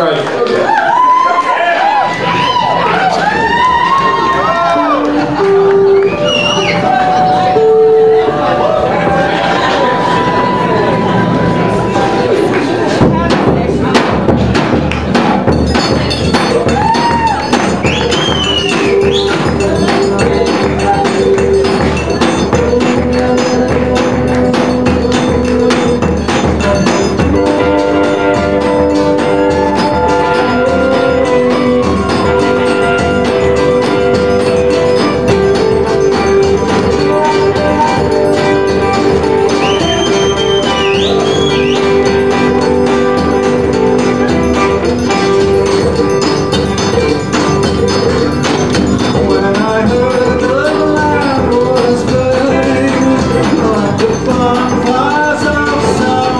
Right.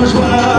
bourgeois